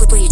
Тут